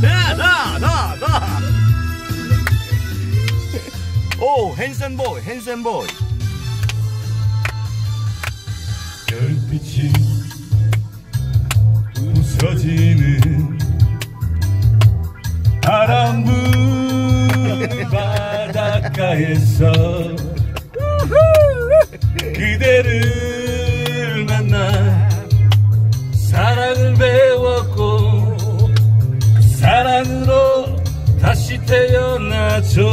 나나나나 오 핸섬 보이 핸섬 보이. 별빛이 부서지는 바람 부는 바닷가에서 태어나죠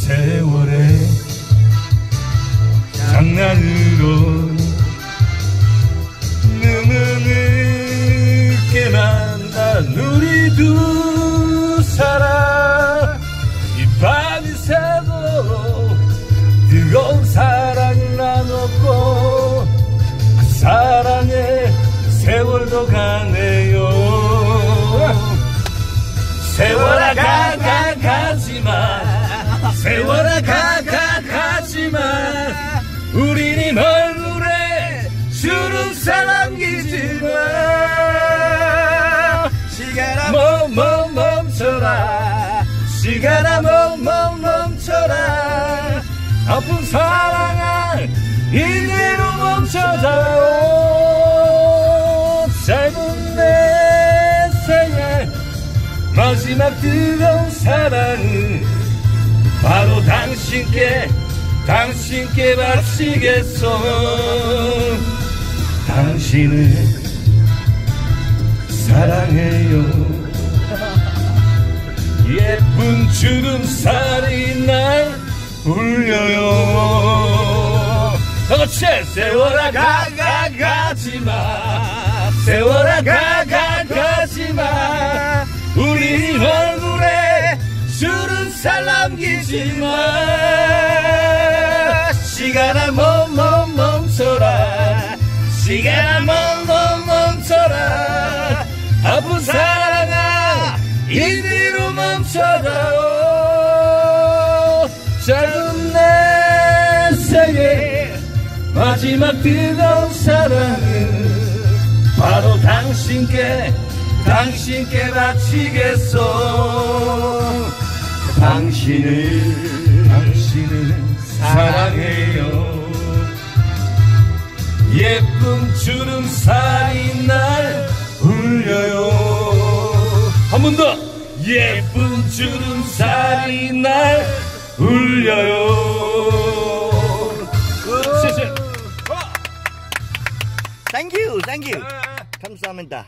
세월의 장난으로 느느느게 만난 우리 두 사람 이 밤이 새도록 뜨거운 사랑을 나눴고 그 사랑에 세월도 가네요 시간아 멈멈 멈춰라. 아픈 사랑아 이대로 멈춰다오. 짧은 내 생애 마지막 뜨거운 사랑은 바로 당신께 당신께 바치겠소. 당신을 사랑해요 예쁜 주름살이 날 울려요. 그렇지 세월아 가가 가지마. 세월아 가가 가지마. 우리 얼굴에 주름살 남기지마. 시간아 멈멈 멈춰라. 시간아 멈멈 멈춰라. 아픈 사랑아 이 멈춰다오 짧은 내 생에 마지막 뜨거운 사랑은 바로 당신께 당신께 바치겠소. 당신을 당신을 사랑해요. 예쁜 주름살이 날 예쁜 주름살이 날 울려요. 땡큐 땡큐 감사합니다